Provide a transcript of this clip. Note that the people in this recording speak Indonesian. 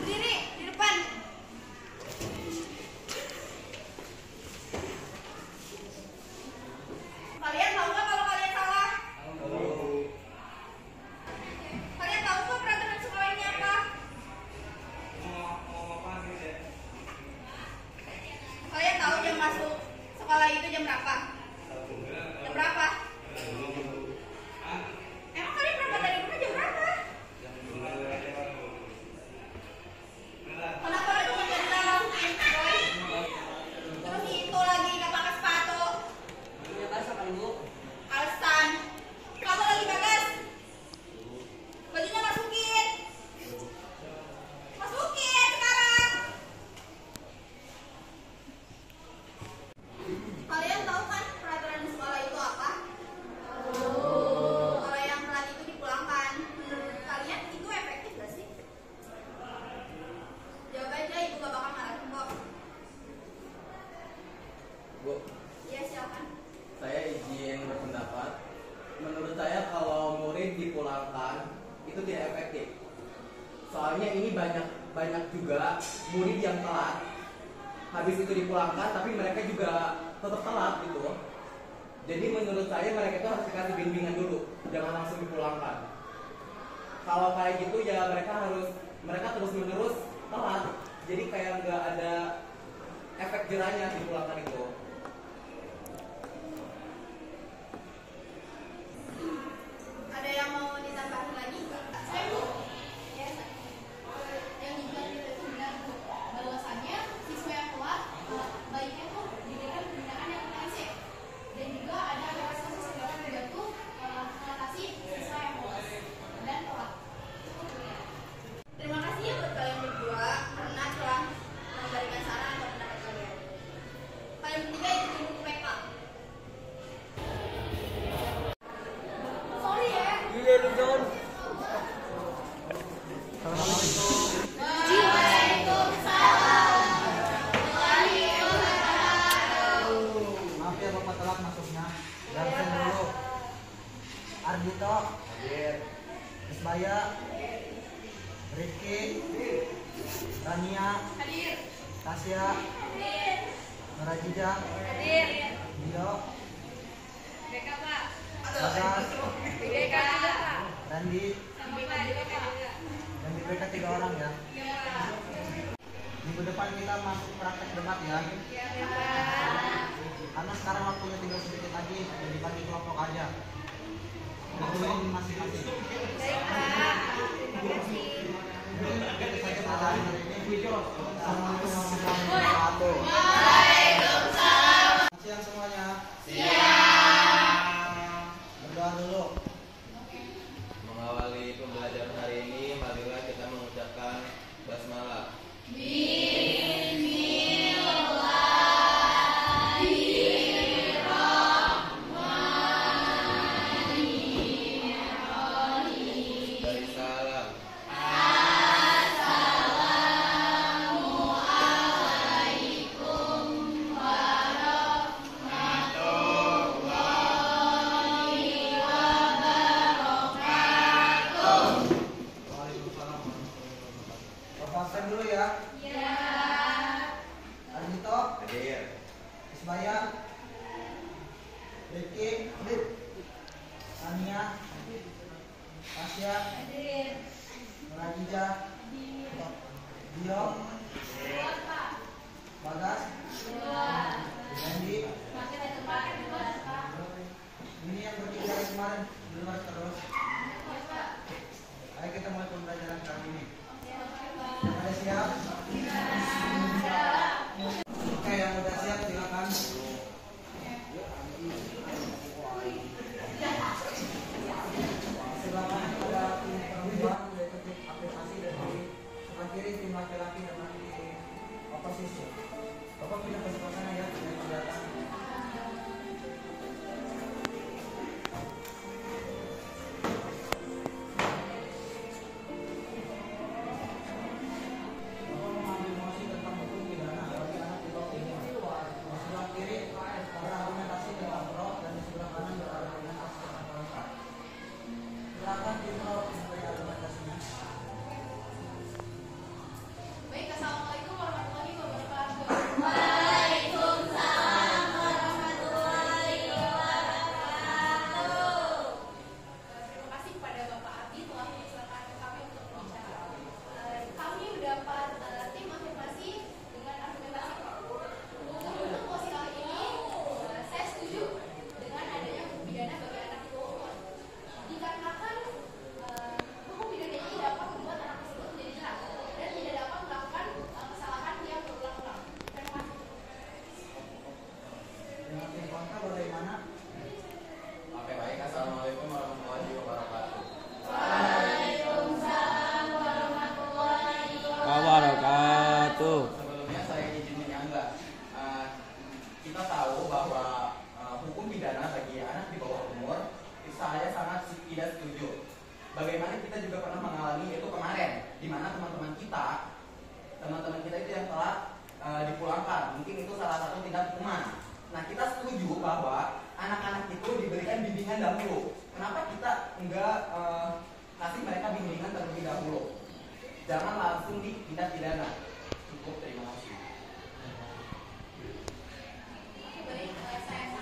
Berdiri di depan. Kalian tahu nggak kalau kalian salah? Tahu. Kalian tahu nggak peraturan sekolah ini apa? Kalian tahu jam masuk sekolah itu jam berapa? juga murid yang telat. Habis itu dipulangkan tapi mereka juga tetap telat gitu. Jadi menurut saya mereka itu harus dikasih bimbingan dulu jangan langsung dipulangkan. Kalau kayak gitu ya mereka harus mereka terus menerus telat. Jadi kayak nggak ada efek jerahnya dipulangkan itu. Najida. Hadir. Dio. BK Pak. Bagas. BK. Randi. Dan di BK tiga orang ya. Di Minggu depan kita masuk praktek debat ya. Iya Karena sekarang waktunya tinggal sedikit lagi. Dibagi kelompok Rifki hadir Sania Tasya hadir Rajija Dio Bagas Ini yang bertiga kemarin di luar terus 先生。Bagaimana kita juga pernah mengalami itu kemarin, di mana teman-teman kita, teman-teman kita itu yang telah eh, e, dipulangkan. Mungkin itu salah satu tindak hukuman. Nah, kita setuju bahwa anak-anak itu diberikan bimbingan dahulu. Kenapa kita enggak e, kasih mereka bimbingan terlebih dahulu? Jangan langsung di tindak pidana. Cukup terima kasih. Baik, eh, saya